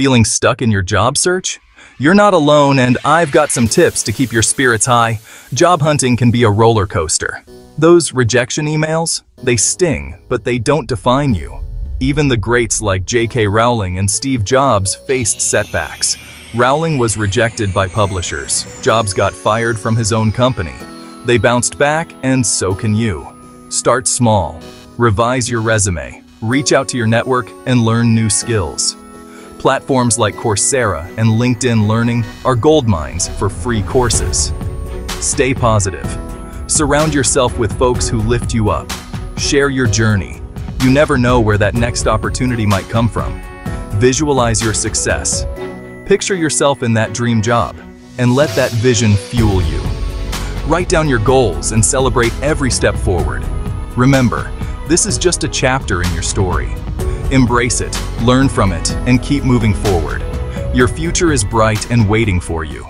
Feeling stuck in your job search? You're not alone and I've got some tips to keep your spirits high. Job hunting can be a roller coaster. Those rejection emails, they sting, but they don't define you. Even the greats like J.K. Rowling and Steve Jobs faced setbacks. Rowling was rejected by publishers. Jobs got fired from his own company. They bounced back, and so can you. Start small. Revise your resume. Reach out to your network and learn new skills. Platforms like Coursera and LinkedIn Learning are gold mines for free courses. Stay positive. Surround yourself with folks who lift you up. Share your journey. You never know where that next opportunity might come from. Visualize your success. Picture yourself in that dream job and let that vision fuel you. Write down your goals and celebrate every step forward. Remember, this is just a chapter in your story. Embrace it, learn from it, and keep moving forward. Your future is bright and waiting for you.